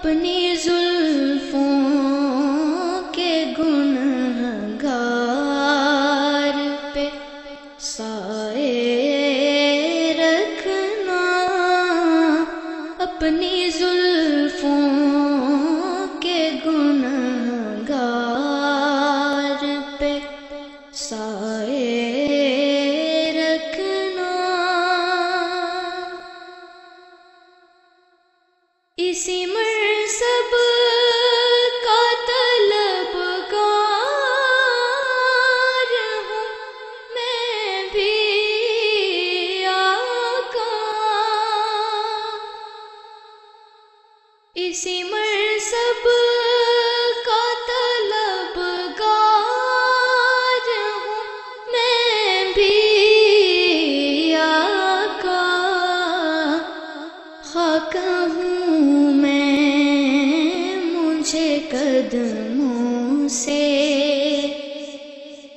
اپنی زلفوں کے گنہگار پہ سائے رکھنا، اپنی زلفوں کے گنہگار پہ سائے رکھنا۔ اسی مرسب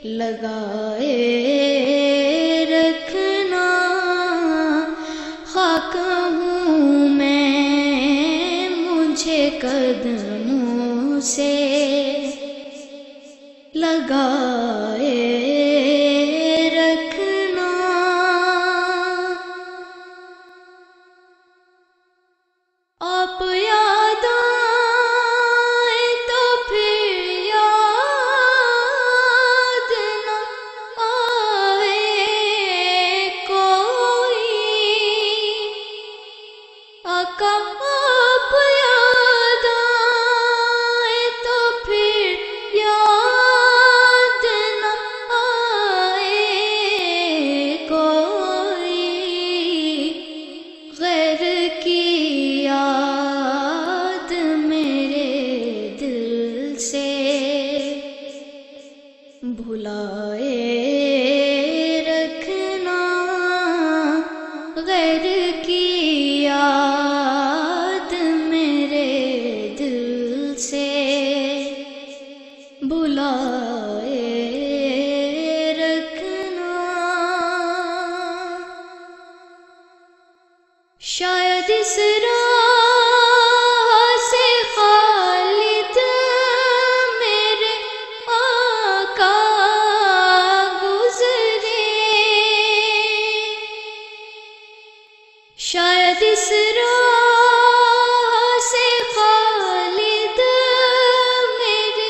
لگائے رکھنا۔ خاک ہوں میں مجھے قدموں سے۔ لگائے آقا آپ شاید اس راہ سے خالد میرے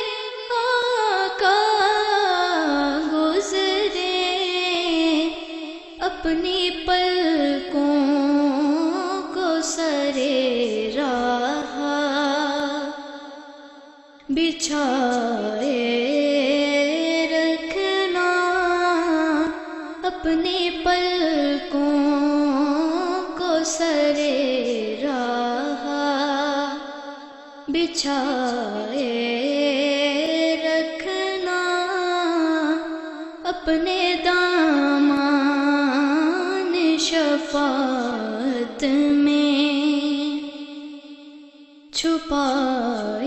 آقا گزرے اپنی پلکوں کو سرے راہ بچھائے رکھنا اپنی پلکوں سر راہ بچھائے رکھنا اپنے دامان شفاعت میں چھپائے